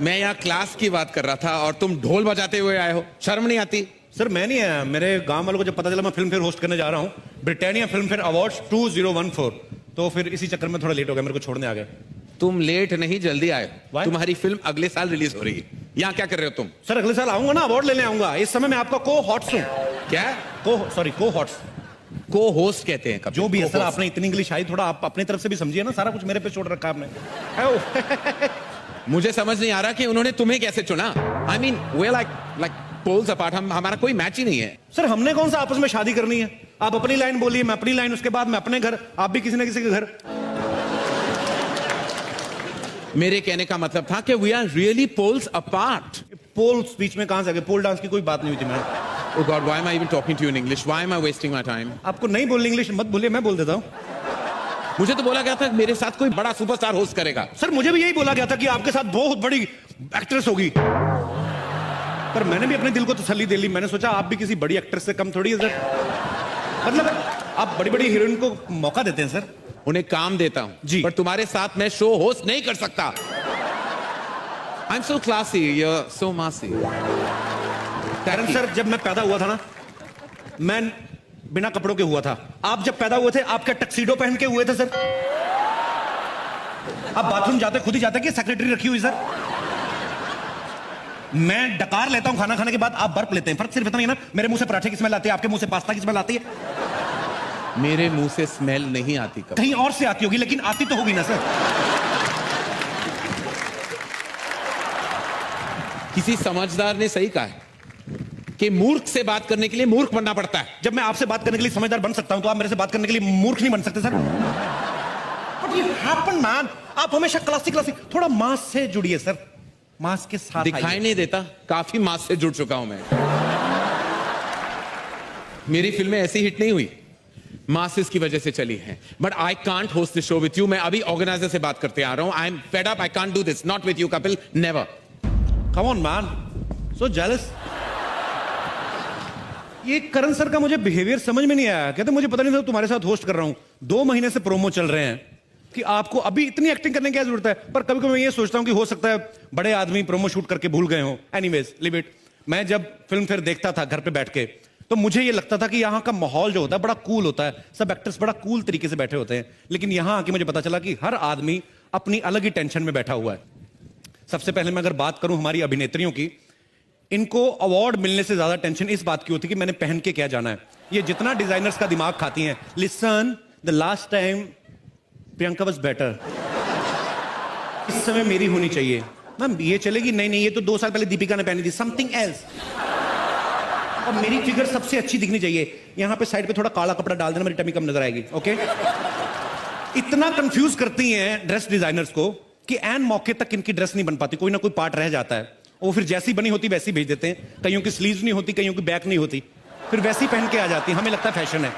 मैं यहाँ क्लास की बात कर रहा था और तुम ढोल बजाते हुए आए हो। शर्म नहीं आती? सर मैं नहीं आया। मेरे गाँव वालों को जब पता चला मैं फ़िल्म फेयर होस्ट करने जा रहा हूँ। ब्रिटानिया फ़िल्म फेयर अवार्ड्स 2014 तो फिर इसी चक्कर में थोड़ा लेट हो गया मेरे को छोड़ने आ गए। तुम लेट नहीं जल्दी आए Why? तुम्हारी फ़िल्म अगले साल रिलीज़ हो रही है। यहाँ क्या कर रहे हो तुम? सर अगले साल आऊँगा ना अवार्ड लेने आऊँगा। इस समय मैं आपका को हॉट्स हूँ। क्या? को सॉरी को हॉट्स को होस्ट कहते हैं जो भी है सर आपने इतनी इंग्लिश आई थोड़ा आप अपनी तरफ़ से भी समझिए ना सारा कुछ मेरे पे छोड़ रखा आपने। मुझे समझ नहीं आ रहा कि उन्होंने तुम्हें कैसे चुना। I mean we like like poles apart हम हमारा कोई मैच ही नहीं है। सर हमने कौन सा आपस में शादी करनी है? आप अपनी लाइन बोलिए मैं अपनी लाइन उसके बाद मैं अपने घर आप भी किसी ना किसी के घर। मेरे कहने का मतलब था कि we are really poles apart poles बीच में कहाँ से आ गए? पोल डांस की कोई बात नहीं हुई थी ma'am Oh God, why am I even talking to you in English? Why am I wasting my time? आपको नहीं बोलनी इंग्लिश मत बोलिए मैं बोल देता हूँ। मुझे तो बोला गया था मेरे साथ कोई बड़ा सुपरस्टार होस्ट करेगा। सर मुझे भी यही बोला गया था कि आपके साथ बहुत बड़ी एक्ट्रेस होगी। पर मैंने भी अपने दिल को तसल्ली दे ली। मैंने सोचा आप भी किसी बड़ी एक्ट्रेस से कम थोड़ी है सर। मतलब आप बड़ी बड़ी हीरोइन को मौका देते हैं सर? उन्हें काम देता हूँ। जी। पर तुम्हारे साथ मैं शो होस्ट नहीं कर सकता। आई एम सो क्लासी सो मासी सर जब मैं पैदा हुआ था ना मैं बिना कपड़ों के हुआ था। आप जब पैदा हुए थे आप क्या टक्सीडो पहन के हुए थे सर। आप बाथरूम जाते खुद ही जाते कि सेक्रेटरी रखी हुई सर? मैं डकार लेता हूँ खाना खाने के बाद आप बर्फ़ लेते हैं। फ़र्क सिर्फ़ इतना ही ना मेरे मुँह से पराठे की स्मेल आती है आपके मुँह से पास्ता की स्मेल आती है। मेरे मुँह से स्मेल नहीं आती कभी। कहीं और से आती होगी लेकिन आती तो होगी ना सर। किसी समझदार ने सही कहा है। कि मूर्ख से बात करने के लिए मूर्ख बनना पड़ता है। जब मैं आपसे बात करने के लिए समझदार बन सकता हूँ तो आप मेरे से बात करने के लिए मूर्ख नहीं बन सकते सर। बट ये हैपन मैन आप हमेशा क्लासिक क्लासिक थोड़ा मास से जुड़िए सर। मास के साथ दिखाई नहीं देता। काफ़ी मास से जुड़ चुका हूँ मैं। मेरी फ़िल्में ऐसी हिट नहीं हुई। मासिस की वजह से चली हैं। But I can't host this show with you मैं अभी ऑर्गेनाइजर से बात करते आ रहा हूँ। I am fed up I can't do this not with you Kapil. Never come on man so jealous ये करण सर का मुझे बिहेवियर समझ में नहीं आया। कहते मुझे पता नहीं था तुम्हारे साथ होस्ट कर रहा हूँ। दो महीने से प्रोमो चल रहे हैं कि आपको अभी इतनी एक्टिंग करने की क्या ज़रूरत है? पर कभी कभी मैं ये सोचता हूँ कि हो सकता है बड़े आदमी प्रोमो शूट करके भूल गए हो। एनीवेज लिव इट मैं जब फ़िल्म फिर देखता था घर पे बैठ के तो मुझे ये लगता था कि यहाँ का माहौल जो होता है बड़ा कूल होता है। सब एक्टर्स बड़ा कूल तरीके से बैठे होते हैं। लेकिन यहाँ आके मुझे पता चला कि हर आदमी अपनी अलग ही टेंशन में बैठा हुआ है। सबसे पहले मैं अगर बात करूँ हमारी अभिनेत्रियों की इनको अवार्ड मिलने से ज़्यादा टेंशन इस बात की होती कि मैंने पहन के क्या जाना है। ये जितना डिजाइनर्स का दिमाग खाती हैं। Listen the last time Priyanka was better इस समय मेरी होनी चाहिए। मैम, ये चलेगी? नहीं नहीं, ये तो दो साल पहले दीपिका ने पहनी थी। समथिंग एल्स और मेरी फिगर सबसे अच्छी दिखनी चाहिए। यहाँ पे साइड पे थोड़ा काला कपड़ा डाल देना, मेरी टमी कम नज़र आएगी ओके इतना कंफ्यूज करती हैं ड्रेस डिजाइनर्स को कि एन मौके तक इनकी ड्रेस नहीं बन पाती। कोई ना कोई पार्ट रह जाता है। वो फिर जैसी बनी होती, वैसी भेज देते हैं। कईयों की स्लीव्स नहीं होती, कईयों की बैक नहीं होती। फिर वैसी पहन के आ जाती हमें लगता है फ़ैशन है।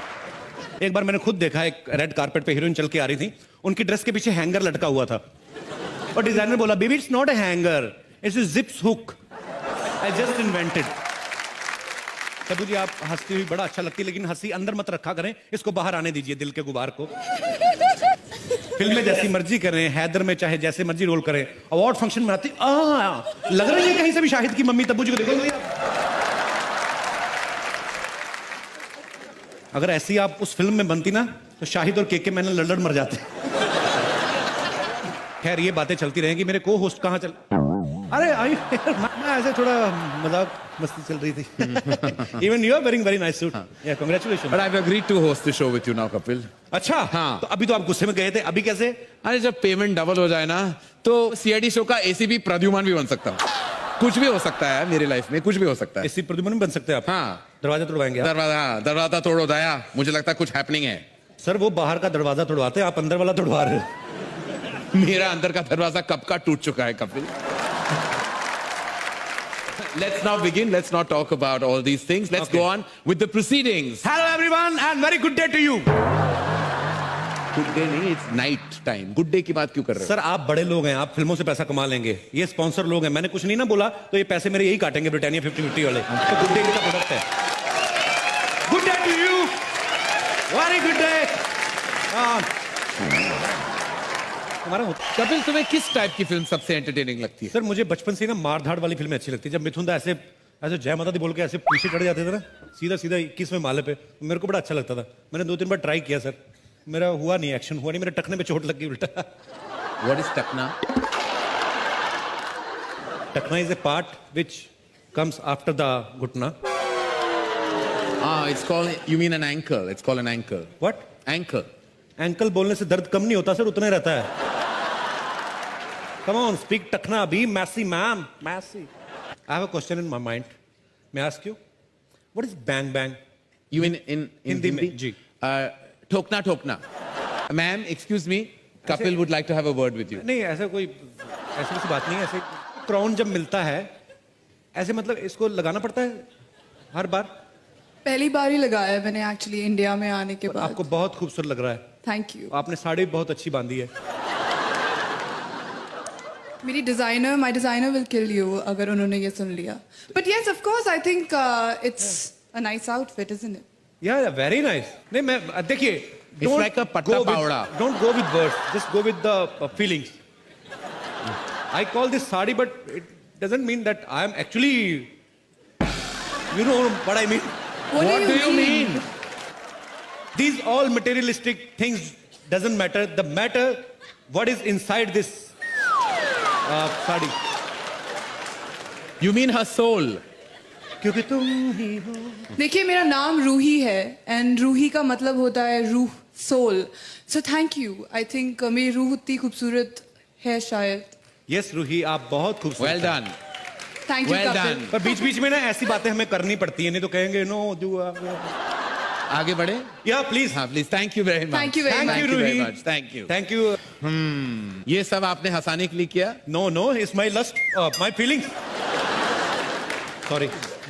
एक बार मैंने खुद देखा, एक रेड कारपेट पे हीरोइन चल के आ रही थी। उनकी ड्रेस के पीछे हैंगर लटका हुआ था। और डिज़ाइनर बोला baby it's not a hanger it's zips hook I just invented Tabu ji, आप हंसती हुई बड़ा अच्छा लगती लेकिन हँसी अंदर मत रखा करें। इसको बाहर आने दीजिए, दिल के गुबार को। फ़िल्म में जैसी मर्ज़ी करें, हैदर में चाहे जैसे मर्ज़ी रोल करें, अवार्ड फ़ंक्शन में आती लग रही है कहीं से भी शाहिद की मम्मी तब्बू जी को देखो अगर ऐसी आप उस फ़िल्म में बनती ना तो शाहिद और के के मैंने लड़ मर जाते। खैर, ये बातें चलती रहेंगी, मेरे को होस्ट कहाँ चल अरे आई मैं ऐसे थोड़ा मज़ाक मस्ती चल रही थी। Even you are wearing very nice suit yeah congratulation but I agree to host the show with you now Kapil अच्छा? हाँ। तो अभी तो आप गुस्से में गए थे अभी कैसे? अरे जब पेमेंट डबल हो जाए ना तो सीआईडी शो का एसीपी प्रद्युमन भी बन सकता हूँ। कुछ भी हो सकता है मेरी लाइफ में कुछ भी हो सकता है। इसी प्रद्युमन भी बन सकते हैं आप? हाँ। दरवाज़ा तोड़वाएँगे? दरवाज़ा हाँ, दरवाज़ा तोड़ो दया। मुझे लगता है कुछ हैपनिंग है। सर वो बाहर का दरवाज़ा तोड़वाते हैं आप अंदर वाला तोड़वा रहे हो। मेरा अंदर का दरवाज़ा कब का टूट चुका है Kapil? Let's now begin. Let's not talk about all these things. Let's Okay. go on with the proceedings. Hello everyone and very good day to you Good day नहीं, it's night time. Good day की बात क्यों कर रहे हो? Sir आप बड़े लोग हैं आप फ़िल्मों से पैसा कमा लेंगे ये स्पॉन्सर लोग हैं मैंने कुछ नहीं ना बोला तो ये पैसे मेरे यही काटेंगे ब्रिटानिया फिफ्टी फिफ्टी वाले तो गुड डे का प्रोडक्ट है good day to you very good day हमारा होता कपिल तुम्हें किस टाइप की फ़िल्म सबसे एंटरटेनिंग लगती है? सर मुझे बचपन से ना मार धाड़ वाली फ़िल्में अच्छी लगती है। जब मिथुन दा ऐसे ऐसे जय माता दी बोल के ऐसे पीछे चढ़ जाते थे ना सीधा सीधा इक्कीसवें माले पे मेरे को बड़ा अच्छा लगता था। मैंने दो तीन बार ट्राई किया सर। मेरा हुआ नहीं एक्शन हुआ नहीं मेरे टकने पे चोट लग गई उल्टा। व्हाट इज़ टकना टकना is a part which comes after the घुटना। Ah, it's called you mean an ankle. It's called an ankle. What Ankle. Ankle बोलने से दर्द कम नहीं होता सर उतना ही रहता है। Come on speak टकना be messy ma'am messy I have a question in my mind मैं ask you what is bang bang You mean in in Hindi Hindi? में, जी। Uh, ठोकना ठोकना. Ma'am, excuse me. Kapil would like to have a word with you. नहीं ऐसा कोई ऐसी किसी बात नहीं है ऐसे क्राउन जब मिलता है ऐसे मतलब इसको लगाना पड़ता है हर बार? पहली बार ही लगाया है मैंने एक्चुअली इंडिया में आने के बाद आपको बहुत खूबसूरत लग रहा है। थैंक यू आपने साड़ी बहुत अच्छी बांधी है। मेरी designer my designer will kill you अगर उन्होंने ये सुन लिया। But yes of course I think it's a nice outfit isn't it yeah very nice नहीं मैं देखिए It's like a patta pawda. Don't go with words just go with the feelings I call this sari but it doesn't mean that I am actually you know what I mean What, do you mean? these all materialistic things doesn't matter. The matter what is inside this uh, sari. You mean her soul? क्योंकि तुम ही हो। देखिए मेरा नाम रूही है and Ruhi का मतलब होता है रूह soul so thank you I think मेरी रूह उतनी खूबसूरत है शायद। यस रूही आप बहुत खूबसूरत वेल डन थैंक यू. पर बीच बीच में ना ऐसी बातें हमें करनी पड़ती है नहीं तो कहेंगे नो डू आगे बढ़े? या प्लीज़ हाँ please thank you very much Thank you very Thank much. you, very Ruhi. much. Thank you. Thank you ये सब आपने हंसाने के लिए किया? No no it's my lust my feeling sorry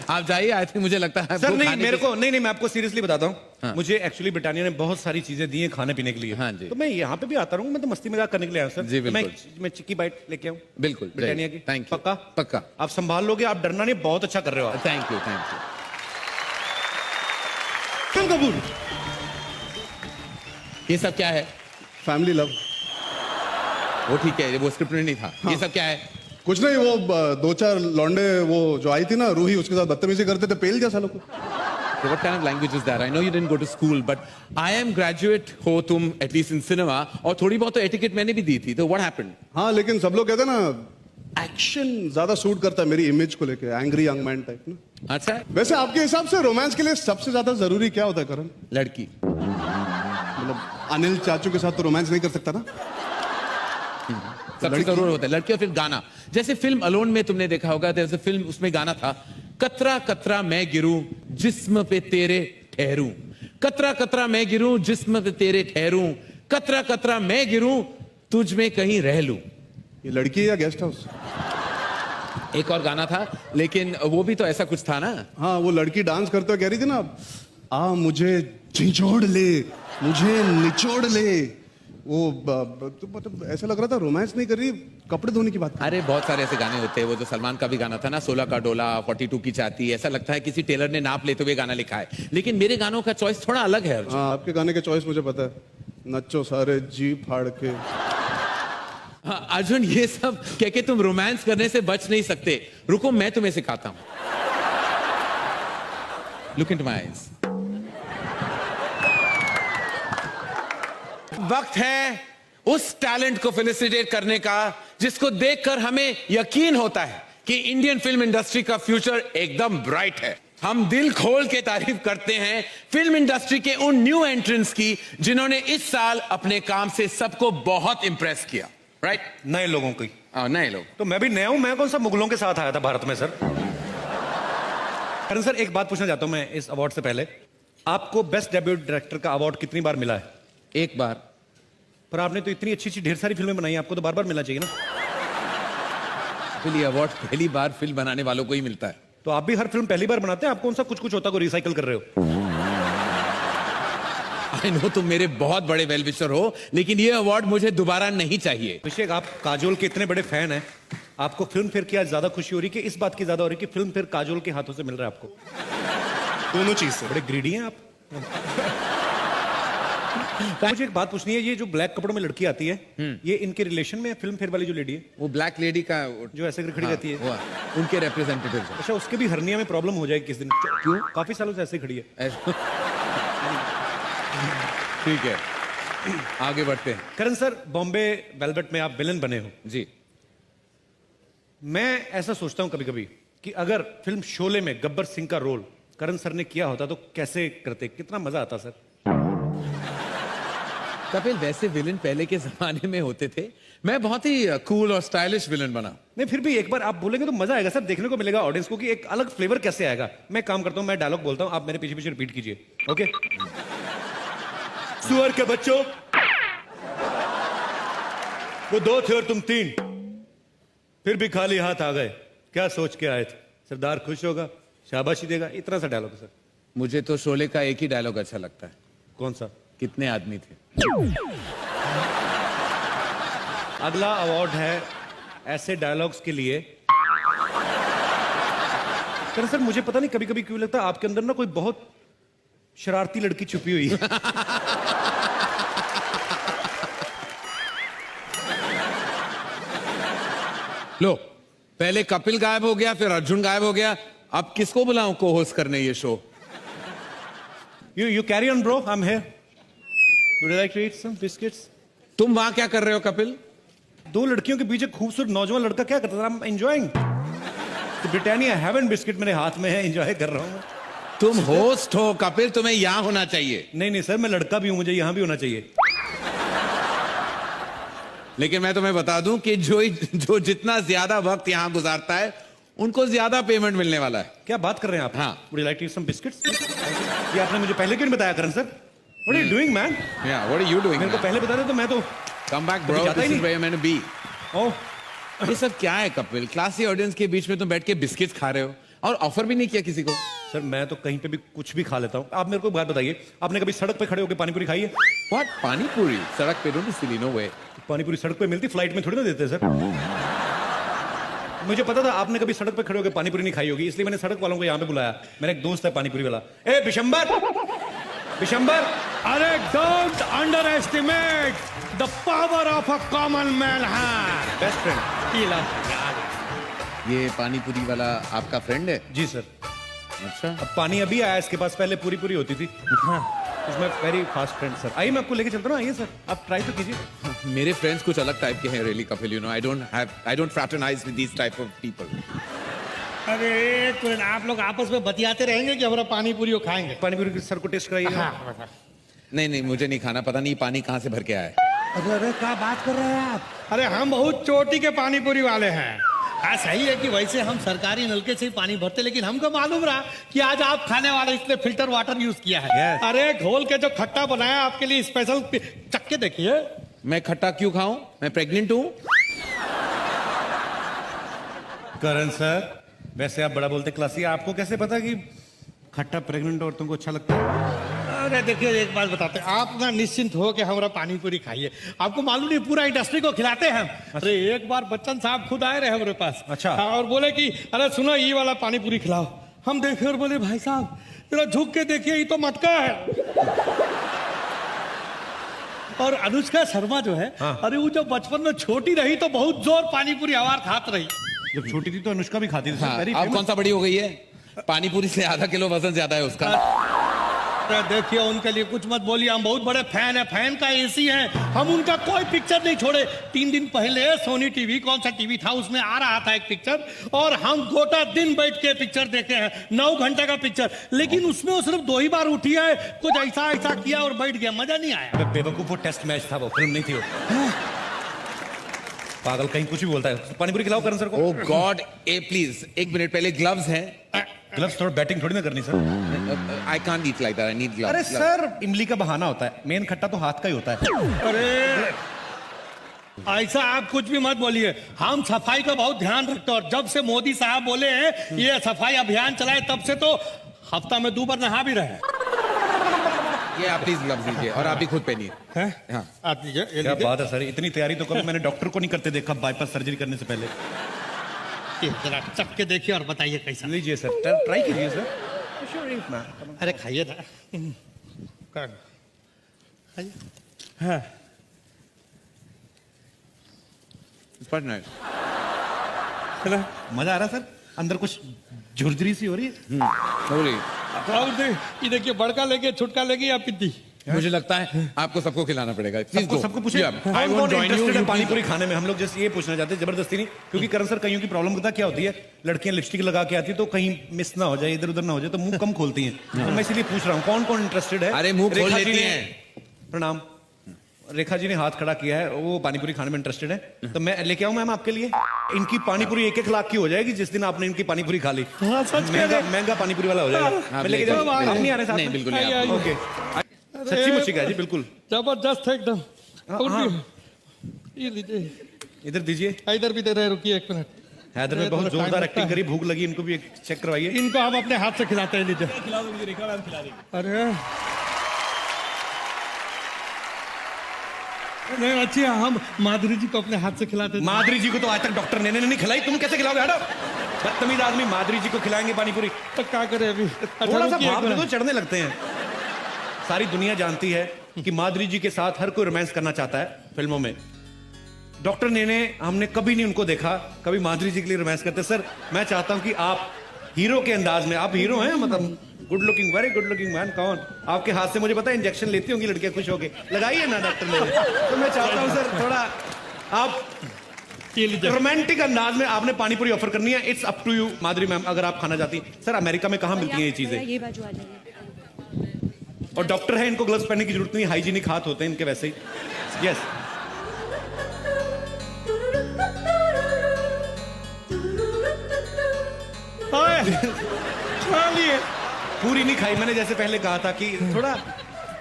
आप जाइए आई थिंक मुझे लगता है सर नहीं मेरे को नहीं नहीं मैं आपको सीरियसली बताता हूँ। हाँ। मुझे एक्चुअली ब्रिटानिया ने बहुत सारी चीज़ें दी हैं खाने पीने के लिए। हाँ जी। तो मैं यहाँ पे भी आता रहूँ मैं तो मस्ती मज़ाक करने के लिए आया सर जी, तो मैं मैं चिक्की बाइट लेके आऊँ। बिल्कुल ब्रिटानिया की। थैंक यू पक्का? पक्का। आप संभाल लोगे आप डरना नहीं बहुत अच्छा कर रहे हो thank you thank you film Kapoor ये सब क्या है फैमिली लव वो ठीक है वो स्क्रिप्ट में नहीं था हाँ। ये सब क्या है कुछ नहीं वो दो चार लौंडे वो जो आई थी ना रूही उसके साथ बदतमीजी करते थे पेल सालों को So what kind of language is that? I know you didn't go to school, but I am graduate हो तुम at least in cinema और थोड़ी बहुत तो etiquette मैंने भी दी थी तो what happened? हाँ लेकिन सब लोग कहते ना एक्शन ज़्यादा सूट करता है मेरी इमेज को लेके एंग्री यंग मैन टाइप ना। अच्छा वैसे आपके हिसाब से रोमांस के लिए सबसे ज़्यादा ज़रूरी क्या होता है करण? लड़की। मतलब अनिल चाचू के साथ तो रोमांस नहीं कर सकता ना? सबसे लड़की- ज़रूर होता है लड़की और फिर गाना। जैसे फ़िल्म अलोन में तुमने देखा होगा जैसे फ़िल्म उसमें गाना था कतरा कतरा मैं गिरूं जिस्म पे तेरे ठहरूं। कतरा कतरा मैं गिरूं जिस्म पे तेरे ठहरूं। कतरा कतरा मैं गिरूं तुझ में कहीं रह लूँ। ये लड़की है या गेस्ट हाउस? एक और गाना था लेकिन वो भी तो ऐसा कुछ था ना? हाँ वो लड़की डांस करते हुए कह रही थी ना आ मुझे झिझोड़ ले मुझे निचोड़ ले। वो तो मतलब ऐसा लग रहा था रोमांस नहीं कर रही कपड़े धोने की बात अरे बहुत सारे ऐसे गाने होते हैं वो जो सलमान का भी गाना था ना सोलह का डोला फोर्टी टू की चाहती ऐसा लगता है किसी टेलर ने नाप लेते हुए गाना लिखा है। लेकिन मेरे गानों का चॉइस थोड़ा अलग है। हाँ आपके गाने के चॉइस मुझे पता है। नच्चो सारे जी फाड़ के। अर्जुन, ये सब कह के तुम रोमांस करने से बच नहीं सकते। रुको, मैं तुम्हें सिखाता हूँ। लुक इन माई आईज वक्त है उस टैलेंट को फेलिसिटेट करने का, जिसको देखकर हमें यकीन होता है कि इंडियन फ़िल्म इंडस्ट्री का फ्यूचर एकदम ब्राइट है। हम दिल खोल के तारीफ़ करते हैं फ़िल्म इंडस्ट्री के उन न्यू एंट्रेंस की, जिन्होंने इस साल अपने काम से सबको बहुत इंप्रेस किया। राइट नए लोगों की। नए लोग। तो मैं भी नया हूँ मैं कौन सा मुगलों के साथ आया था भारत में सर? करण सर एक बात पूछना चाहता हूँ मैं इस अवार्ड से पहले। आपको बेस्ट डेब्यूट डायरेक्टर का अवार्ड कितनी बार मिला है? एक बार। पर आपने तो इतनी अच्छी अच्छी ढेर सारी फ़िल्में बनाई आपको तो बार बार मिलना चाहिए ना? फिर ये अवार्ड पहली बार फ़िल्म बनाने वालों को ही मिलता है। तो आप भी हर फ़िल्म पहली बार बनाते हैं? आप कौन सा कुछ कुछ होता को रिसाइकल कर रहे हो? आई नो तुम मेरे बहुत बड़े वेल विशर हो लेकिन ये अवार्ड मुझे दोबारा नहीं चाहिए। अभिषेक आप काजोल के इतने बड़े फ़ैन हैं। आपको फ़िल्म फेयर की आज ज़्यादा खुशी हो रही है कि इस बात की ज़्यादा हो रही है कि फ़िल्म फेयर काजोल के हाथों से मिल रहा है आपको? दोनों चीज़ से। बड़े ग्रीडी हैं आप। मुझे एक बात पूछनी है ये जो ब्लैक कपड़ों में लड़की आती है ये इनके रिलेशन में फ़िल्म फेयर वाली जो लेडी है? वो ब्लैक लेडी का जो ऐसे करके खड़ी हाँ, रहती है। वो उनके रिप्रेजेंटेटिव अच्छा उसके भी हरनिया में प्रॉब्लम हो जाएगी किस दिन। क्यों? काफ़ी सालों से ऐसे खड़ी है। ठीक है। आगे बढ़ते हैं। करण सर बॉम्बे वेलवेट में आप विलन बने हो। जी। मैं ऐसा सोचता हूँ कभी कभी कि अगर फ़िल्म शोले में गब्बर सिंह का रोल करण सर ने किया होता तो कैसे करते? कितना मज़ा आता सर। कपिल वैसे विलन पहले के जमाने में होते थे। मैं बहुत ही कूल और स्टाइलिश विलन बना। नहीं फिर भी एक बार आप बोलेंगे तो मज़ा आएगा सर। देखने को मिलेगा ऑडियंस को कि एक अलग फ्लेवर कैसे आएगा। मैं काम करता हूँ मैं डायलॉग बोलता हूँ आप मेरे पीछे पीछे रिपीट कीजिए। ओके सुअर के बच्चों। वो दो थे और तुम तीन। फिर भी खाली हाथ आ गए। क्या सोच के आए थे? सरदार खुश होगा शाबाशी देगा। इतना सा डायलॉग सर मुझे तो शोले का एक ही डायलॉग अच्छा लगता है। कौन सा? कितने आदमी थे? अगला अवार्ड है ऐसे डायलॉग्स के लिए। सर सर मुझे पता नहीं कभी कभी क्यों लगता है आपके अंदर ना कोई बहुत शरारती लड़की छुपी हुई है। लो पहले कपिल गायब हो गया फिर अर्जुन गायब हो गया। अब किसको बुलाऊं को होस्ट करने ये show you you carry on bro I am here would you like to eat some biscuits तुम वहाँ क्या कर रहे हो कपिल? दो लड़कियों के बीच एक खूबसूरत नौजवान लड़का क्या करता था? I am enjoying Britannia heaven biscuit मेरे हाथ में है एंजॉय कर रहा हूँ। तुम होस्ट हो कपिल तुम्हें यहाँ होना चाहिए। नहीं नहीं सर मैं लड़का भी हूँ मुझे यहाँ भी होना चाहिए। लेकिन मैं तुम्हें बता दूँ कि जो जो जितना ज़्यादा वक्त यहाँ गुजारता है उनको ज़्यादा पेमेंट मिलने वाला है। क्या बात कर रहे हैं आप? हाँ। Would you like to eat some biscuits ये आपने मुझे पहले क्यों बताया Karan sir? What are you doing man yeah what are you doing मेरे को पहले बता दे तो मैं तो कम बैक ही दिस इज़ वेयर मैंने बी ओह ये सब क्या है कपिल? क्लासी ऑडियंस के बीच में तुम बैठ के बिस्किट्स खा रहे हो। और ऑफ़र भी नहीं किया किसी को। सर मैं तो कहीं पे भी कुछ भी खा लेता हूँ। आप मेरे को बात बताइए आपने कभी सड़क पे खड़े होकर पानीपुरी खाई है? व्हाट पानी सड़क पे don't silly no way panipuri सड़क पे मिलती फ़्लाइट में थोड़ी ना देते सर? मुझे पता था आपने कभी सड़क पे खड़े होकर पानीपुरी नहीं खाई होगी इसलिए मैंने सड़क वालों को यहाँ पे बुलाया। मेरा एक दोस्त है पानीपुरी वाला। ए बिशंबर! बिशंबर! अरे don't underestimate the power of a common man है बेस्ट फ्रेंड ये पानी पूरी वाला आपका फ्रेंड है? जी सर अच्छा। अब पानी अभी आया इसके पास पहले पूरी पूरी होती थी। हाँ। उसमें वेरी फास्ट फ्रेंड सर आइए मैं आपको लेके चलता हूँ आइए सर आप ट्राई तो कीजिए। मेरे फ्रेंड्स कुछ अलग टाइप के हैं really Kapil you know I don't have I don't fraternize with this type of people अरे मिनट आप लोग आपस में बतियाते रहेंगे कि हमारा पानी पूरी वो खाएँगे। पानीपुरी के सर को टेस्ट कराइए। हाँ, नहीं नहीं मुझे नहीं खाना पता नहीं पानी कहाँ से भर के आया है। अरे अरे क्या बात कर रहे हैं आप? अरे हम बहुत चोटी के पानी पूरी वाले हैं। हाँ सही है कि वैसे हम सरकारी नलके से ही पानी भरते लेकिन हमको मालूम रहा कि आज आप खाने वाले इसलिए फ़िल्टर वाटर यूज़ किया है। Yes. अरे घोल के जो खट्टा बनाया आपके लिए स्पेशल चक्के देखिए। मैं खट्टा क्यों खाऊं? मैं प्रेग्नेंट हूँ? करण सर वैसे आप बड़ा बोलते क्लासी आपको कैसे पता कि खट्टा प्रेग्नेंट औरतों को अच्छा लगता है? अरे देखिए एक बात बताते हैं। आप ना निश्चिंत हो के हमारा पानी पूरी खाइए। आपको मालूम नहीं पूरा इंडस्ट्री को खिलाते हैं हम। अरे एक बार बच्चन साहब खुद आए रहे हमारे पास। अच्छा। हाँ, और बोले कि अरे सुनो ये वाला पानी पूरी खिलाओ। हम देखे और बोले भाई साहब जरा झुक के देखिए ये तो मटका है। और अनुष्का शर्मा जो है हाँ। अरे वो जब बचपन में छोटी रही तो बहुत ज़ोर पानी पूरी आवार खात रही। जब छोटी थी तो अनुष्का भी खाती थी। हाँ, अब कौन सा बड़ी हो गई है? पानी पूरी से आधा किलो वज़न ज़्यादा है उसका। अरे देखिए उनके लिए कुछ मत बोलिए। हम बहुत बड़े फ़ैन है फ़ैन का एसी है। हम उनका कोई पिक्चर नहीं छोड़े। तीन दिन पहले सोनी टीवी कौन सा टीवी था उसमें आ रहा था एक पिक्चर और हम गोटा दिन बैठ के पिक्चर देखे हैं नौ घंटे का पिक्चर लेकिन उसमें वो सिर्फ़ दो ही बार उठी है कुछ ऐसा ऐसा किया और बैठ गया मज़ा नहीं आया। बेवकूफ़ वो टेस्ट मैच था वो फ़िल्म नहीं थी वो। पागल कहीं कुछ भी बोलता है। पानीपुरी खिलाओ करण सर को। गॉड ए प्लीज़ एक मिनट पहले ग्लव्स हैं। ग्लव्स थोड़ा बैटिंग थोड़ी ना करनी sir I can't eat like that I need gloves अरे सर इमली का बहाना होता है. मेन खट्टा तो हाथ का ही होता है. अरे ऐसा आप कुछ भी मत बोलिए. हम सफ़ाई का बहुत ध्यान रखते हैं और जब से मोदी साहब बोले हैं ये सफ़ाई अभियान चलाए तब से तो हफ़्ता में दो बार नहा भी रहे ये आप प्लीज़ ग्लव्स दीजिए और आप भी खुद पहनिए. हैं? हाँ. आप लीजिए ये क्या। बात है सर इतनी तैयारी तो कभी मैंने डॉक्टर को नहीं करते देखा बाईपास सर्जरी करने से पहले. ये जरा चख के देखिए और बताइए कैसा। लीजिए सर ट्राई कीजिए सर। अरे खाइए ना। हाँ। It's quite चला। मज़ा आ रहा है सर? अंदर कुछ झुरझुरी सी हो रही है? Lovely. और ये देखिए बड़का लेके छुटका लेके या पिद्दी? मुझे लगता है आपको सबको खिलाना पड़ेगा। सबको. सबको पूछे। Yeah, I कौन won't कौन join you. इंटरेस्टेड है You पानी पूरी खाने में। हम लोग जैसे ये पूछना चाहते हैं ज़बरदस्ती नहीं क्योंकि करण सर कईयों की प्रॉब्लम पता क्या होती है? लड़कियाँ लिपस्टिक लगा के आती है तो कहीं मिस ना हो जाए इधर उधर ना हो जाए तो मुँह कम खोलती हैं। तो मैं इसलिए पूछ रहा हूँ कौन कौन इंटरेस्टेड है? अरे मुँह खोल लेती हैं। प्रणाम। रेखा जी ने हाथ खड़ा किया है वो पानीपुरी खाने में इंटरेस्टेड है। तो मैं लेके आऊँ मैम आपके लिए? इनकी पानीपुरी एक एक लाख की हो जाएगी जिस दिन आपने इनकी पानीपुरी खा ली। हाँ, सच कह महँगा महँगा पानीपुरी वाला हो जाएगा। मैं लेके जाऊँ? नहीं आ रहे साथ बिल्कुल। ओके। सच्ची मुच्ची का जी बिल्कुल। ज़बरदस्त है एकदम। और हाँ। भी- ये लीजिए। इधर दीजिए। इधर भी दे रहे रुकिए एक मिनट। हैदर में बहुत जोरदार एक्टिंग करी भूख लगी इनको भी एक चेक करवाइए। इनको हम अपने हाथ से खिलाते हैं लीजिए। अरे। नहीं अच्छी है, हम माधुरी जी को अपने हाथ से खिलाते। माधुरी जी को तो आज तक डॉक्टर ने नहीं खिलाई। तुम कैसे खिलाओगे हटो बदतमीज आदमी माधुरी जी को खिलाएँगे पानीपुरी। तो क्या करें अभी? अच्छा थोड़ा सा। चढ़ने लगते हैं। सारी दुनिया जानती है कि माधुरी जी के साथ हर कोई रोमांस करना चाहता है फ़िल्मों में। डॉक्टर ने ने हमने कभी नहीं उनको देखा कभी माधुरी जी के लिए रोमांस करते। सर मैं चाहता हूँ कि आप हीरो के अंदाज में आप हीरो हैं मतलब good looking very good looking man कौन? आपके हाथ से मुझे पता है इंजेक्शन लेती होंगी लड़कियाँ खुश होके। लगाइए ना डॉक्टर ने तो मैं चाहता हूँ सर थोड़ा आप रोमांटिक अंदाज में आपने पानीपुरी ऑफ़र करनी है। It's up to you Madhuri ma'am अगर आप खाना चाहती। सर अमेरिका में कहाँ मिलती है ये चीज़ें? ये बाजू आ जाइए और डॉक्टर है, इनको ग्लव्स पहनने की ज़रूरत नहीं हाइजीनिक हाथ होते हैं इनके वैसे ही। यस लिए पूरी नहीं खाई मैंने, जैसे पहले कहा था कि थोड़ा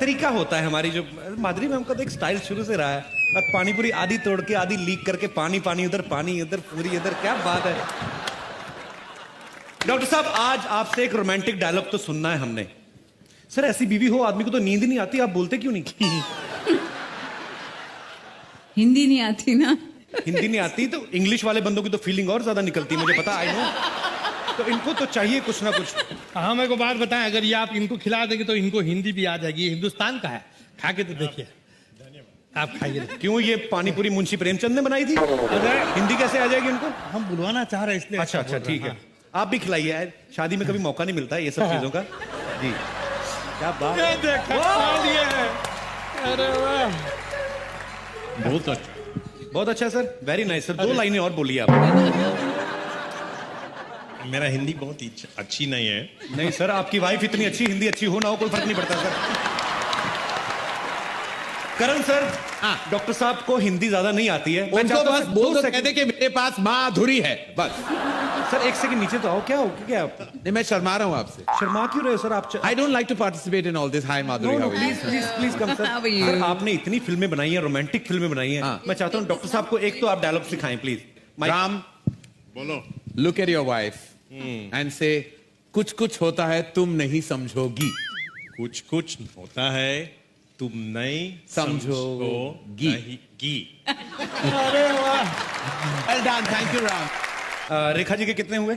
तरीका होता है हमारी जो, माधुरी मैम का तो एक स्टाइल शुरू से रहा है। बस पानी पूरी आधी तोड़ के, आधी लीक करके, पानी पानी उधर पानी उधर पूरी इधर, क्या बात है। डॉक्टर साहब, आज आपसे एक रोमांटिक डायलॉग तो सुनना है हमने। सर ऐसी बीवी हो आदमी को तो नींद नहीं आती आप बोलते क्यों नहीं? हिंदी नहीं आती ना। हिंदी नहीं आती तो इंग्लिश वाले बंदों की तो फीलिंग और ज़्यादा निकलती मुझे पता आई नो तो इनको तो चाहिए कुछ ना कुछ। हाँ मेरे को बात बताएँ अगर ये आप इनको खिला देंगे तो इनको हिंदी भी आ जाएगी हिंदुस्तान का है खा के तो देखिए। आप खाइए। क्यों ये पानीपुरी मुंशी प्रेमचंद ने बनाई थी? हिंदी कैसे आ जाएगी उनको हम बुलवाना चाह रहे हैं इसलिए अच्छा अच्छा ठीक है आप भी खिलाइए शादी में कभी मौका नहीं मिलता ये सब चीज़ों का। जी। क्या बात ये देखा लिए हैं। अरे वाह। बहुत अच्छा। बहुत अच्छा सर। Very nice sir. दो लाइनें और बोलिए आप। मेरा हिंदी बहुत ही अच्छी नहीं है। नहीं सर आपकी वाइफ इतनी अच्छी हिंदी अच्छी हो ना हो कोई फ़र्क नहीं पड़ता सर। करण सर डॉक्टर साहब को हिंदी ज़्यादा नहीं आती है। उनको बस बोल दो कहते कि मेरे पास माधुरी है बस। सर एक सेकंड नीचे तो आओ क्या हो क्या आप? नहीं मैं शर्मा रहा हूँ आपसे। शर्मा क्यों रहे हो सर? आप I don't like to participate in all this hi Madhuri come, sir. How are you? Sir, आपने इतनी फ़िल्में बनाई हैं रोमांटिक फ़िल्में बनाई हैं। हाँ। मैं चाहता हूँ डॉक्टर साहब को एक तो आप डायलॉग सिखाएँ प्लीज़ राम बोलो। Look at your wife and say कुछ कुछ होता है तुम नहीं समझोगी। कुछ कुछ होता है तुम नहीं समझोगी। गी अरे वाह। Well done thank you Rekha ji के कितने हुए?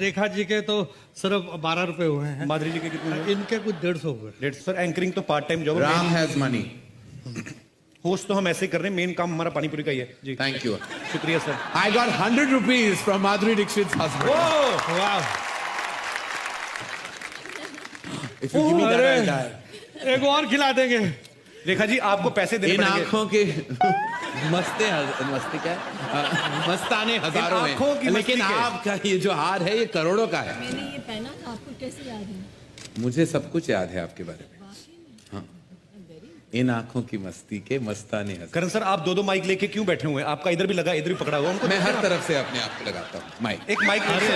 रेखा जी के तो सिर्फ़ बारह रुपए हुए हैं। माधुरी जी के कितने हुए? इनके कुछ डेढ़ सौ हुए। डेढ़ सर एंकरिंग तो part time job Ram has money host तो हम ऐसे ही कर रहे हैं। मेन काम हमारा पानीपुरी का ही है। जी। थैंक यू शुक्रिया sir got 100 rupees from Madhuri Dixit's husband. वाह If you give me that, I'll die. एक और खिला देंगे। रेखा जी आपको पैसे देने इन पड़ेंगे। आँखों के मस्ते मस्ते क्या? है? मस्ताने हज़ारों में। लेकिन आपका ये जो हार है ये करोड़ों का है। मैंने ये पहना था आपको कैसे याद है? मुझे सब कुछ याद है आपके बारे में। हाँ। इन आँखों की मस्ती के मस्ताने हज़ार। करण सर आप दो दो माइक लेके क्यों बैठे हुए हैं? आपका इधर भी लगा इधर भी पकड़ा हुआ मैं हर तरफ़ से अपने आप को लगाता हूँ। माइक। एक माइक अरे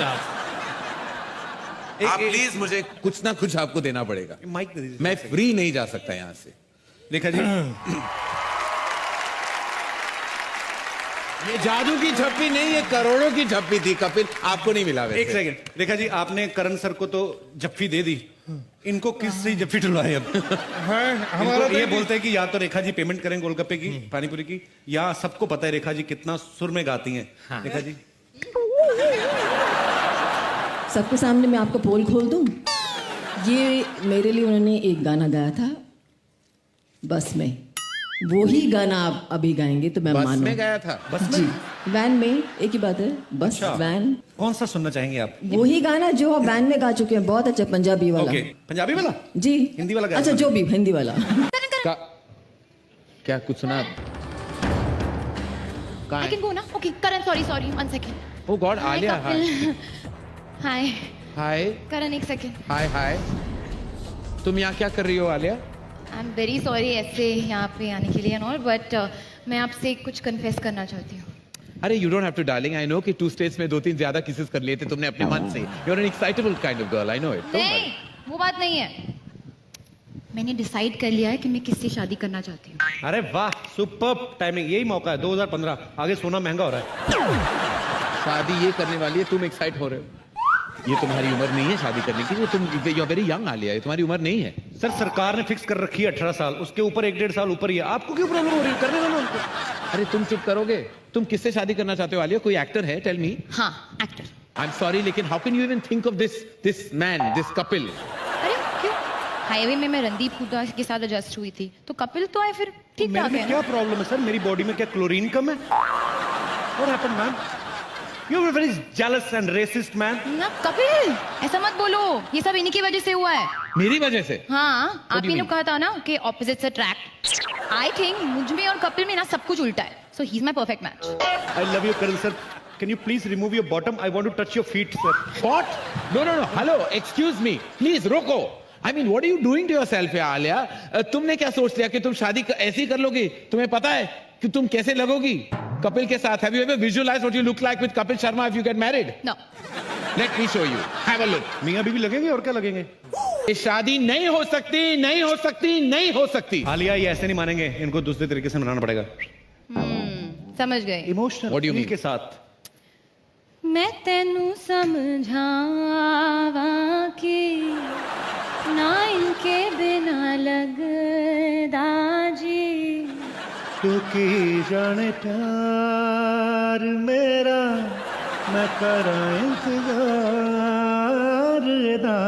आप प्लीज़ मुझे कुछ ना कुछ आपको देना पड़ेगा। माइक दे मैं फ्री नहीं जा सकता यहाँ से। रेखा जी। ये जादू की झप्पी नहीं ये करोड़ों की झप्पी थी कपिल। आपको नहीं मिला वैसे। एक सेकंड रेखा जी आपने करण सर को तो जफ्फी दे दी। इनको किस से जफ्फी डुलाए अब? है हमारा तो ये बोलते हैं कि या तो रेखा जी पेमेंट करें गोलगप्पे की पानीपुरी की या सबको पता है रेखा जी कितना सुर में गाती हैं। रेखा जी। सबके सामने मैं आपका पोल खोल दूँ? ये मेरे लिए उन्होंने एक गाना गाया था बस में। वो ही गाना आप अभी गाएँगे तो मैं बस मानू। में गया था? बस जी। वैन में एक ही बात है बस अच्छा। वैन कौन सा सुनना चाहेंगे आप? वो ही गाना जो आप वैन में गा चुके हैं बहुत अच्छा पंजाबी वाला। ओके पंजाबी वाला? जी। हिंदी वाला अच्छा जो भी हिंदी वाला। का, क्या कुछ सुना? कहाँ I है can go now. Okay, Karan, sorry, sorry. One second. Oh god Alia hi hi Karan, एक second. हाय हाय तुम यहाँ क्या कर रही हो आलिया? I'm very sorry ऐसे यहाँ पे आने के लिए all, but uh, मैं आपसे कुछ confess करना चाहती हूँ. अरे you don't have to darling I know कि टू स्टेट्स में दो तीन ज़्यादा किसेस कर लिए थे तुमने अपने मन से। You are an excitable kind of girl I know it नहीं, वो बात नहीं है. मैंने डिसाइड कर लिया है कि मैं किससे शादी करना चाहती हूँ. अरे वाह सुपर टाइमिंग यही मौका है 2015 आगे सोना महँगा हो रहा है। शादी ये करने वाली है तुम एक्साइट हो रहे हो। ये तुम्हारी उम्र नहीं है शादी करने की तुम यू वेरी यंग आलिया ये तुम्हारी उम्र नहीं है। सर सरकार ने फिक्स कर रखी है अठारह साल उसके ऊपर एक डेढ़ साल ऊपर ही है। आपको क्यों प्रॉब्लम हो रही है? करने दो ना उनको। अरे तुम चुप करोगे? तुम किससे शादी करना चाहते हो आलिया? कोई एक्टर है? टेल मी हाँ, एक्टर. आई एम सॉरी लेकिन how can you even think of this this man this Kapil अरे क्यों? हाईवे में मैं रणदीप हुड्डा के साथ एडजस्ट हुई थी। तो कपिल तो आए फिर ठीक ठाक है क्या प्रॉब्लम है सर? मेरी बॉडी में क्या क्लोरीन कम है? What happened ma'am you are very jealous and racist man ना कपिल ऐसा मत बोलो ये सब इन्हीं की वजह से हुआ है मेरी वजह से हाँ आप ही ने कहा था ना कि ऑपोजिट्स अट्रैक्ट आई थिंक मुझमें और कपिल में ना सब कुछ उल्टा है so he is my perfect match I love you Karan sir can you please remove your bottom I want to touch your feet sir What? No, no, no. Hello, excuse me. Please, रोको. I mean, what are you doing to yourself, यार आलिया? तुमने क्या सोच लिया कि तुम शादी ऐसी कर लोगी? तुम्हें पता है कि तुम कैसे लगोगी? कपिल के साथ. Have you ever visualize what you look like with Kapil Sharma if you get married no let me show you have a look मियाँ बीवी लगेंगे और क्या लगेंगे? ये शादी नहीं हो सकती नहीं हो सकती नहीं हो सकती. आलिया ये ऐसे नहीं मानेंगे. इनको दूसरे तरीके से मनाना पड़ेगा. हम्म, समझ गए इमोशनल व्हाट यू मीन के साथ. मैं तेनू समझावा कि ना इनके बिना लगदा जी तू की जाने प्यार मेरा मैं करा इंतज़ार दा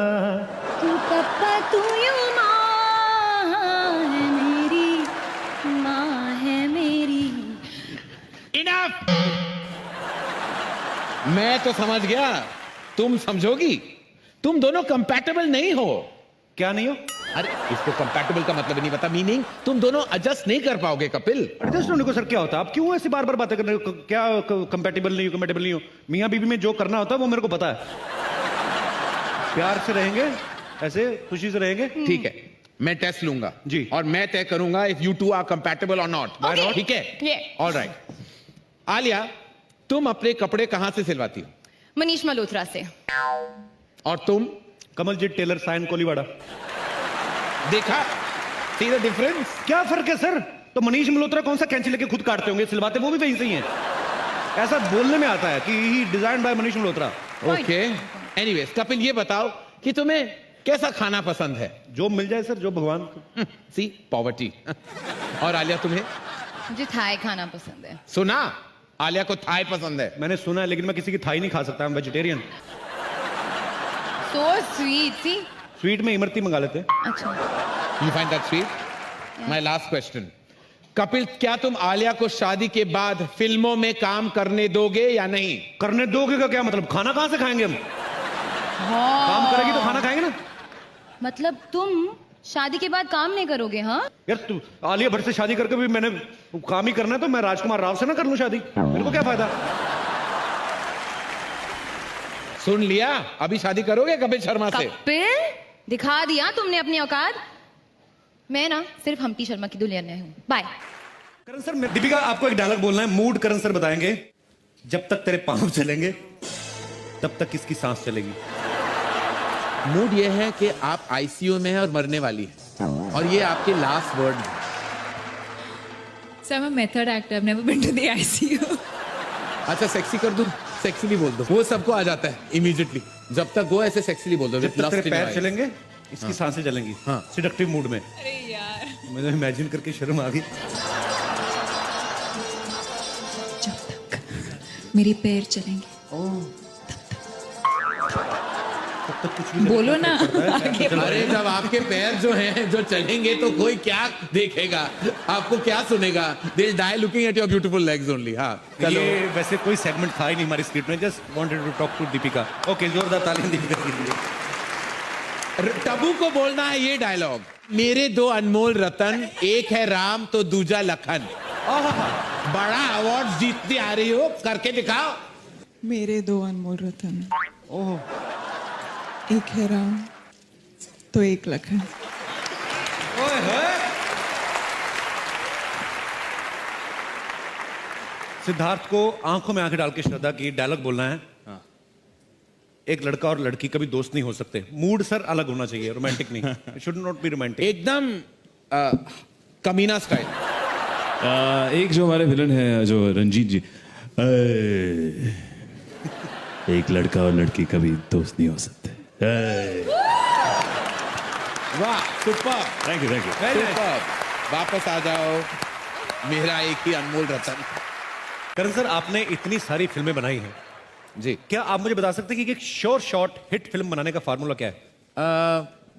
तू पप्पा तू यू माँ है मेरी माँ है मेरी Enough. मैं तो समझ गया. तुम समझोगी? तुम दोनों कंपैटिबल नहीं हो. क्या नहीं हो अरे इसको कंपैटिबल का मतलब नहीं पता। मीनिंग तुम दोनों एडजस्ट नहीं कर पाओगे कपिल। एडजस्ट होने को सर क्या होता है? आप क्यों ऐसे बार बार बातें कर रहे हो क्या कंपेटेबल नहीं हो कंपेटेबल नहीं हो? मियाँ बीबी में जो करना होता है वो मेरे को पता है। प्यार से रहेंगे ऐसे खुशी से रहेंगे। ठीक है मैं टेस्ट लूँगा। जी। और मैं तय करूँगा if you two are compatible और नॉट ठीक है. ऑल राइट आलिया तुम अपने कपड़े कहाँ से सिलवाती हो? मनीष मल्होत्रा से। और तुम? कमलजीत टेलर साइन कोलीवाड़ा। देखा? सी द डिफरेंस क्या फ़र्क है सर? तो मनीष मल्होत्रा कौन सा कैंची लेके खुद काटते होंगे? सिलवाते वो भी वहीं से ही हैं। ऐसा बोलने में आता है कि ही design by Manish Malhotra. Okay anyways Kapil ये बताओ कि तुम्हें कैसा खाना पसंद है? जो मिल जाए सर जो भगवान सी पॉवर्टी और आलिया तुम्हें? मुझे थाई खाना पसंद है। सुना? आलिया को थाई पसंद है। मैंने सुना है लेकिन मैं किसी की थाई नहीं खा सकता vegetarian so sweet see sweet में इमरती मंगा लेते हैं। अच्छा। You find that sweet my last question Kapil क्या तुम आलिया को शादी के बाद फ़िल्मों में काम करने दोगे या नहीं? करने दोगे का क्या मतलब? खाना कहाँ से खाएँगे हम? काम करेगी तो खाना खाएँगे ना? मतलब तुम शादी के बाद काम नहीं करोगे हाँ? यार तू आलिया भट्ट से शादी करके भी मैंने काम ही करना है तो मैं राजकुमार राव से ना कर लूँ शादी। मेरे को क्या फ़ायदा? सुन लिया? अभी शादी करोगे कपिल शर्मा से? कपिल? दिखा दिया तुमने अपनी औकात? मैं ना सिर्फ़ हम्पी शर्मा की दुल्हन हूँ। बाय करण सर दीपिका आपको एक डायलॉग बोलना है। मूड करण सर बताएँगे। जब तक तेरे पाँव चलेंगे तब तक किसकी सांस चलेगी? मूड ये है कि आप आईसीयू में हैं और मरने वाली है। और ये आपके लास्ट वर्ड हैं। So I'm a method actor. I've never been to the ICU. अच्छा सेक्सी कर दूँ? सेक्सीली बोल दो। वो सबको आ जाता है इमीडिएटली जब तक वो ऐसे सेक्सली बोल दो जब तक तेरे पैर चलेंगे इसकी हाँ। साँसें चलेंगी हाँ। सिडक्टिव मूड में। अरे यार। मुझे इमेजिन करके शर्म आ गई। जब तक मेरे पैर चलेंगे। तो कुछ भी बोलो ना आगे अरे जब आपके पैर जो हैं जो चलेंगे तो कोई क्या देखेगा? आपको क्या सुनेगा? दिल die looking at your beautiful legs only हाँ। चलो। ये वैसे कोई सेगमेंट था ही नहीं हमारी स्क्रिप्ट में just wanted to talk to Deepika okay जोरदार तालियाँ दीपिका के लिए टबू को बोलना है ये डायलॉग मेरे दो अनमोल रतन एक है राम तो दूजा लखन। बड़ा अवार्ड जीतती आ रही हो करके दिखाओ। मेरे दो अनमोल रतन। एक है राम तो एक लखन सिद्धार्थ को आँखों में आँखें डाल के श्रद्धा की डायलॉग बोलना है। एक लड़का और लड़की कभी दोस्त नहीं हो सकते। मूड सर अलग होना चाहिए रोमांटिक नहीं। शुड नॉट बी रोमांटिक एकदम कमीना स्टाइल आ, एक जो हमारे विलन है जो रंजीत जी। ए, एक लड़का और लड़की कभी दोस्त नहीं हो सकते। ए, वाह super thank you thank you super वापस आ जाओ। मेरा एक ही अनमोल रतन। करण सर आपने इतनी सारी फ़िल्में बनाई हैं। जी। क्या आप मुझे बता सकते हैं कि एक श्योर शॉट हिट फ़िल्म बनाने का फार्मूला क्या है?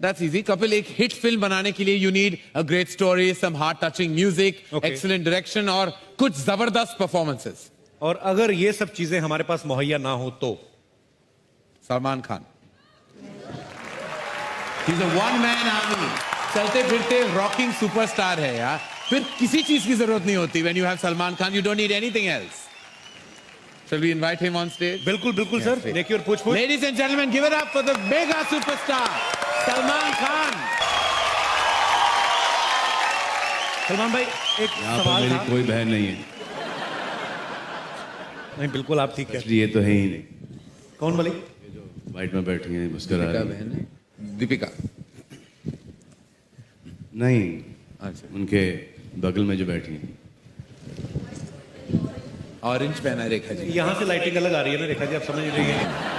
दैट्स इजी कपिल एक हिट फ़िल्म बनाने के लिए you need a great story some heart touching music. Excellent direction और कुछ ज़बरदस्त परफॉर्मेंसेस और अगर ये सब चीज़ें हमारे पास मुहैया ना हो तो? Salman Khan. He's a one man army. चलते फिरते रॉकिंग सुपरस्टार है यार। फिर किसी चीज़ की ज़रूरत नहीं होती when you have Salman Khan you don't need anything else Shall we invite him on stage? बिल्कुल बिल्कुल सर देखिए और पूछ पूछ Ladies and gentlemen, give it up for the mega superstar, Salman Khan. Salman भाई एक यहाँ पर सवाल मेरी था। कोई बहन नहीं है। नहीं बिल्कुल आप ठीक है। ये तो है ही नहीं। कौन बोली वाइट में बैठी हैं मुस्कुरा रही हैं। दीपिका। नहीं अच्छा। उनके बगल में जो बैठी हैं। ऑरेंज पहना है रेखा जी। यहाँ से लाइटिंग अलग आ रही है ना रेखा जी आप समझ रही हैं।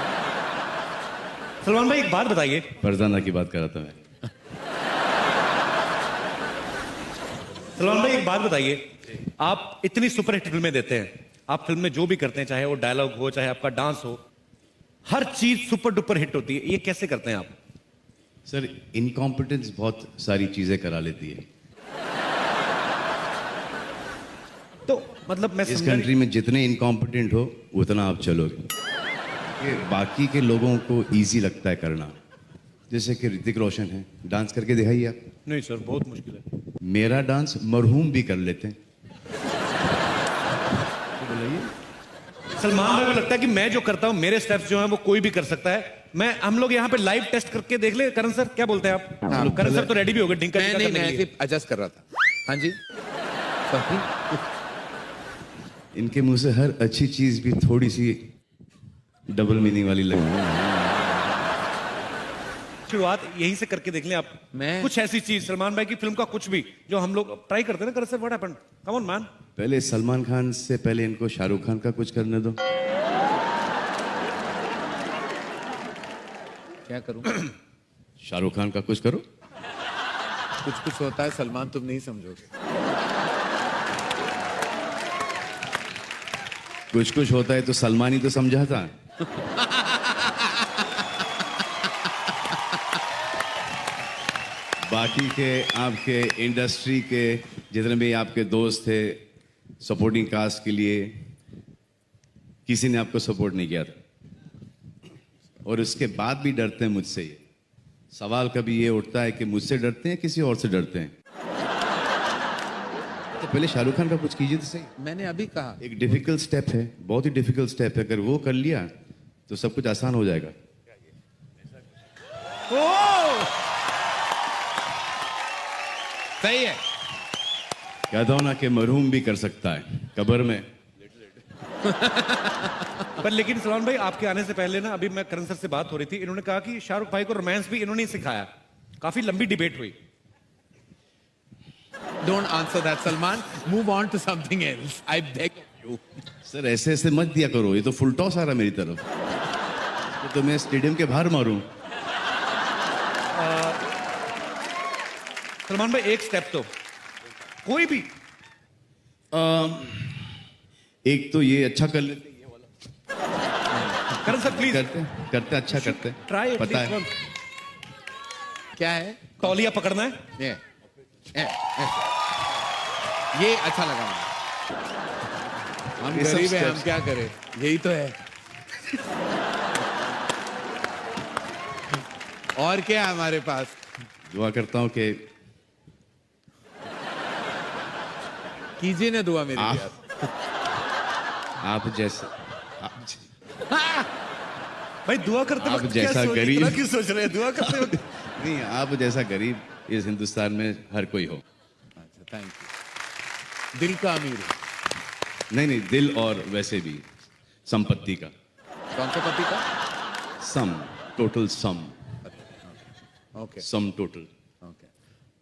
सलमान भाई एक बात बताइए। फरजाना की बात कर रहा था मैं। सलमान भाई एक बात बताइए। आप इतनी सुपरहिट फ़िल्में देते हैं। आप फ़िल्म में जो भी करते हैं चाहे वो डायलॉग हो चाहे आपका डांस हो हर चीज़ सुपर डुपर हिट होती है। ये कैसे करते हैं आप? सर इनकॉम्पिटेंस बहुत सारी चीज़ें करा लेती है। तो मतलब मैं इस कंट्री में जितने इनकॉम्पिटेंट हो उतना आप चलोगे। ये बाकी के लोगों को इजी लगता है करना। जैसे कि ऋतिक रोशन है डांस करके दिखाइए आप। नहीं। नहीं सर बहुत मुश्किल है। मेरा डांस मरहूम भी कर लेते हैं। सलमान भाई को लगता है कि मैं जो करता हूँ मेरे स्टेप्स जो हैं वो कोई भी कर सकता है। मैं हम लोग यहाँ पे लाइव टेस्ट करके देख ले। करण सर क्या बोलते हैं आप? हाँ, करण सर तो रेडी भी हो गए ढिंका मैं नहीं मैं एडजस्ट कर रहा था। हाँ जी। इनके मुँह से हर अच्छी चीज़ भी थोड़ी सी डबल मीनिंग वाली लगती है। शुरुआत यहीं से करके देख लें आप। मैं- कुछ ऐसी चीज़ सलमान भाई की फ़िल्म का कुछ भी जो हम लोग ट्राई करते हैं ना Karan sir what happened come on man पहले सलमान खान से पहले इनको शाहरुख खान का कुछ करने दो। क्या करूँ? शाहरुख खान का कुछ करो। कुछ कुछ होता है सलमान तुम नहीं समझोगे। कुछ कुछ होता है तो सलमान ही तो समझाता। है बाकी के आपके इंडस्ट्री के जितने भी आपके दोस्त थे सपोर्टिंग कास्ट के लिए किसी ने आपको सपोर्ट नहीं किया था? और उसके बाद भी डरते हैं मुझसे ये। सवाल कभी ये उठता है कि मुझसे डरते हैं किसी और से डरते हैं? तो पहले शाहरुख खान का कुछ कीजिए तो सही। मैंने अभी कहा। एक डिफ़िकल्ट स्टेप है बहुत ही डिफ़िकल्ट स्टेप है। अगर वो कर लिया तो सब कुछ आसान हो जाएगा। सही है। कहता हूँ ना कि मरहूम भी कर सकता है कब्र में। पर लेकिन सलमान भाई आपके आने से पहले ना अभी मैं करण सर से बात हो रही थी। इन्होंने कहा कि शाहरुख भाई को रोमांस भी इन्होंने ही सिखाया। काफ़ी लंबी डिबेट हुई। Don't answer that Salman. Move on to something else I beg you sir ऐसे ऐसे मत दिया करो। ये तो फुल टॉस आ रहा मेरी तरफ़। तो, तो मैं स्टेडियम के बाहर मारूं। सलमान भाई एक स्टेप तो। कोई भी। अम, एक तो ये अच्छा कर लेते करण सर प्लीज़ करते करते अच्छा करते ट्राई पता है। क्या है? तौलिया पकड़ना है। ये ये, ये अच्छा लगा मुझे। हम गरीब हैं हम क्या करें? यही तो है। और क्या है हमारे पास? दुआ करता हूँ कि कीजिए ना दुआ मेरे आप- आप जैसे आप भाई दुआ करते आप जैसा गरीब- क्यों सोच रहे हैं? दुआ करते वक्त नहीं आप जैसा गरीब इस हिंदुस्तान में हर कोई हो। अच्छा थैंक यू दिल का अमीर है। नहीं नहीं दिल और वैसे भी संपत्ति का। कौन सा पति का? Sum total sum okay sum total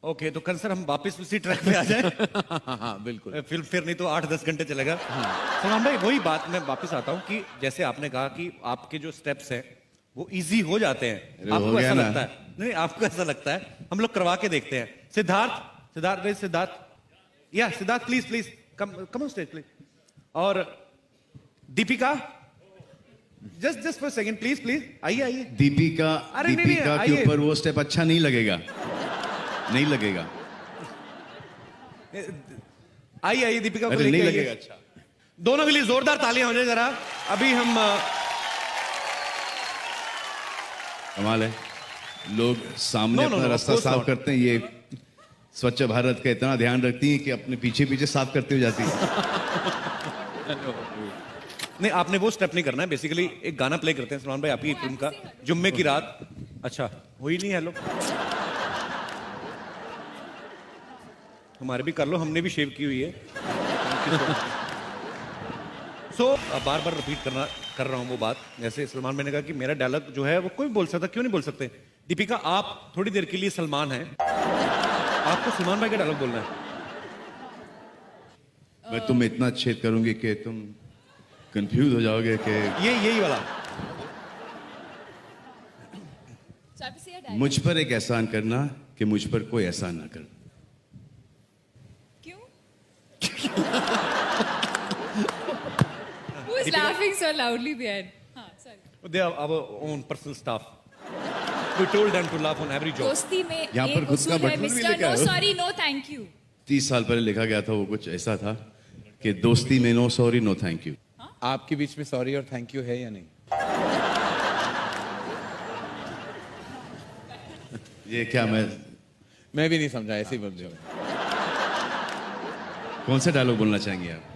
okay तो करण सर हम वापस उसी ट्रैक पे आ जाए। हाँ हाँ बिल्कुल। फिर फिर नहीं तो आठ दस घंटे चलेगा। सलमान भाई वही बात मैं वापस आता हूँ कि जैसे आपने कहा कि आपके जो स्टेप्स हैं वो इजी हो जाते हैं। आपको ऐसा लगता है? नहीं आपको ऐसा लगता है? हम लोग करवा के देखते हैं। सिद्धार्थ सिद्धार्थ भाई सिद्धार्थ। या Siddharth please please come come stage please और Deepika? Just just for second please please आइए आइए। दीपिका दीपिका के। ऊपर वो स्टेप अच्छा नहीं लगेगा। नहीं लगेगा। आइए आइए दीपिका को नहीं लगेगा अच्छा। दोनों के लिए जोरदार तालियाँ हो जाए जरा। अभी हम कमाल है। लोग सामने No, no, अपना no, रास्ता साफ़ करते हैं। ये स्वच्छ भारत का इतना ध्यान रखती हैं कि अपने पीछे पीछे साफ़ करते हो जाती है। नहीं आपने वो स्टेप नहीं करना है। बेसिकली एक गाना प्ले करते हैं सलमान भाई आपकी फ़िल्म का जुम्मे की रात। अच्छा हुई नहीं हेलो हमारे भी कर लो हमने भी शेव की हुई है। सो so, बार बार रिपीट करना कर रहा हूँ वो बात। जैसे सलमान भाई ने कहा कि मेरा डायलॉग जो है वो कोई बोल सकता क्यों नहीं बोल सकते? दीपिका आप थोड़ी देर के लिए सलमान हैं। आपको सलमान भाई का डायलॉग बोलना है। मैं तुम इतना छेद करूँगी कि तुम कंफ्यूज हो जाओगे कि ये यही वाला। मुझ पर एक एहसान करना कि मुझ पर कोई एहसान ना कर। Who's laughing so loudly behind? हाँ, sorry. They are our own personal staff. We told them to laugh on every joke. दोस्ती में यहाँ पर एक खुद का उसूल है बटन भी मिस्टर लेके नो आए हो। सॉरी नो थैंक यू तीस साल पहले लिखा गया था वो कुछ ऐसा था कि दोस्ती में no sorry no thank you आपके बीच में सॉरी और थैंक यू है या नहीं ये क्या मैं मैं भी नहीं समझा ऐसे ही बोल दिया कौन सा डायलॉग बोलना चाहेंगे आप?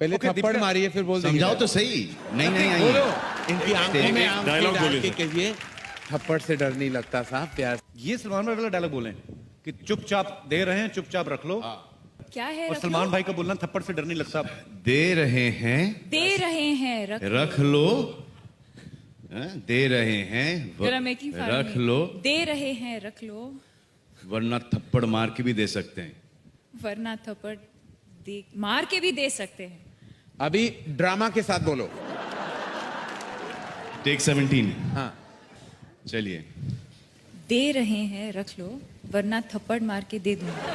पहले Okay, थप्पड़ मारिए फिर बोल समझाओ तो सही। नहीं नहीं बोलो। आई इनकी आँखों में आँखें dialogue बोलिए के कहिए थप्पड़ से डर नहीं लगता साहब प्यार। ये सलमान भाई वाला डायलॉग बोले कि चुपचाप दे रहे हैं चुपचाप रख लो। क्या है और सलमान भाई का बोलना थप्पड़ से डर नहीं लगता। दे रहे हैं। दे रहे हैं रख रख लो। हाँ, दे रहे हैं रख लो। दे रहे हैं रख लो। वरना थप्पड़ मार के भी दे सकते हैं। वरना थप्पड़ मार के भी दे सकते हैं। अभी ड्रामा के साथ बोलो। टेक सेवनटीन हाँ। चलिए। दे रहे हैं रख लो वरना थप्पड़ मार के दे दूँगा।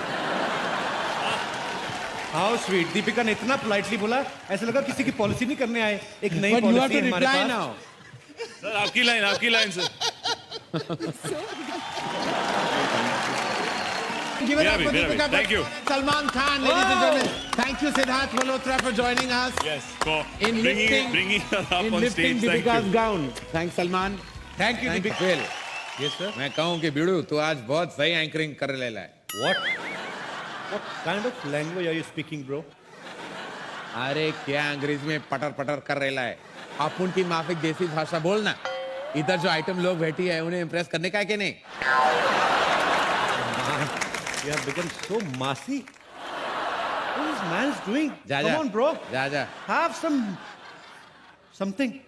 हाउ स्वीट दीपिका ने इतना पोलाइटली बोला ऐसा लगा किसी की पॉलिसी नहीं करने आए। एक नई पॉलिसी हमारे पास. सर आपकी लाइन आपकी line sir Give it up for. Deepika Thank you. Salman Khan, ladies and gentlemen. Thank you, Siddharth Malhotra, for joining us. Yes, for In bringing lifting, bringing her up in on lifting stage. Thank Deepika's you. gown. Thanks, Salman. Thank you Thank Deepika Phil. Yes sir मैं कहूँ कि बिड़ू तू आज बहुत सही anchoring कर ले है what what kind of language are you speaking bro अरे क्या अंग्रेज़ में पटर पटर कर रेला है अपन की माफिक देसी भाषा बोलना इधर जो आइटम लोग बैठी है उन्हें इम्प्रेस करने का है कि नहीं You have become so massy. What is man's doing? Jaja. Come on, bro. Jaja. Have some... something.